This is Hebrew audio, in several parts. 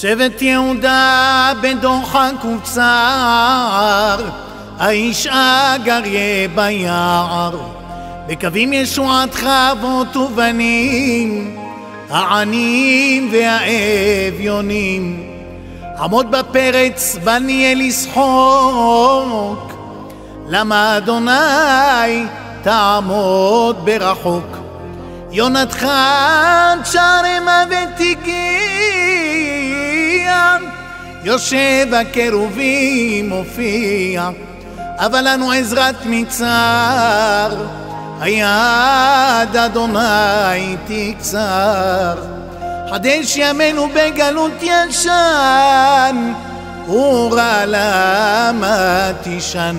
שבט יהודה בדוחק וצר, האיש אגריה ביער, בקווים ישועתך אבות ובנים, העניים והאביונים. עמוד בפרץ, בני אל ישחוק, למה אדוני תעמוד ברחוק. יונתך שרמה ותגיע, יושב הקרובים מופיע, אבל לנו עזרת מצר, היד אדוני תקצר. חדש ימינו בגלות ישן, ורע למה תישן.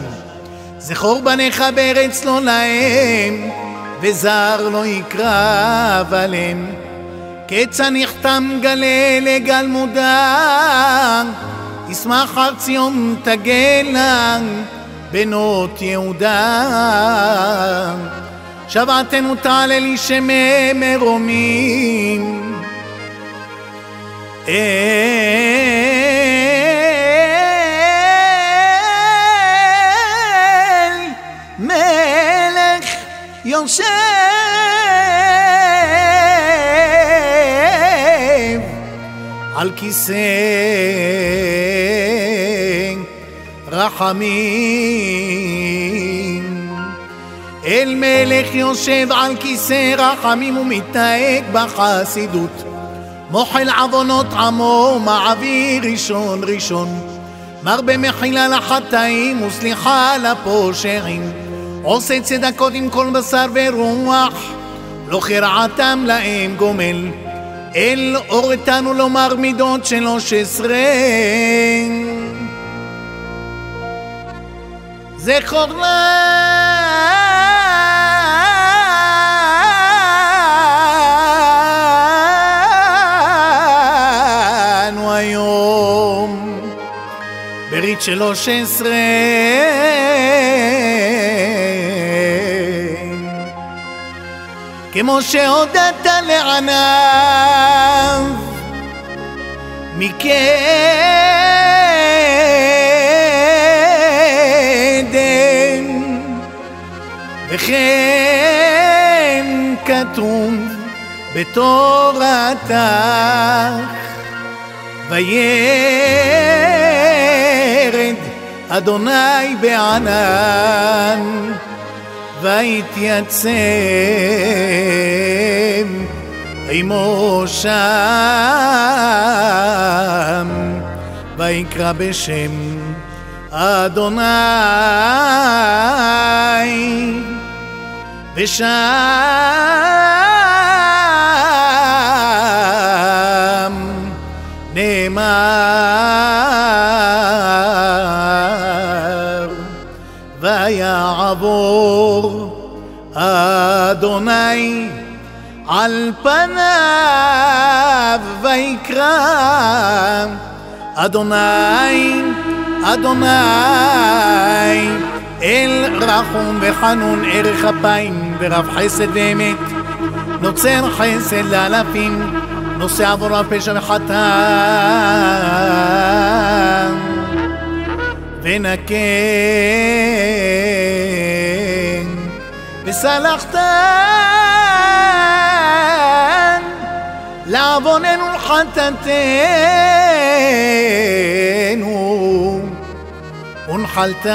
זכור בניך בארץ לא להם, וזר לא יקרב עליהם. קצה נחתם גלה לגל מודע, על ציון תגלנה, בנות יהודה. שבעתנו תעלה לי שמי מרומים. אל מלך יושב על כיסא רחמים. אל מלך יושב על כיסא רחמים ומתנהג בחסידות. מוחל עוונות עמו מעביר ראשון ראשון. מרבה מחילה לחטאים וסליחה לפושעים. עושה צדקות עם כל בשר ורוח. לא כרעתם להם גומל. אל אורתנו לומר מידות שלוש עשרה זכור לנו היום ברית שלוש עשרה כמו שהודעת לעניו מקדם וכן כתוב בתורתך וירד אדוני בענן ויתייצב עמו שם. ויקרא בשם אדוני ושם נאמר ויעבור אדוני על פניו ויקרא אדוני אדוני אל רחום וחנון ערך אפיים ורב חסד ואמת נוצר חסד לאלפים נושא עבור הפשע וחטא ונקה וסלחת לעווננו ולחטאתנו حالتك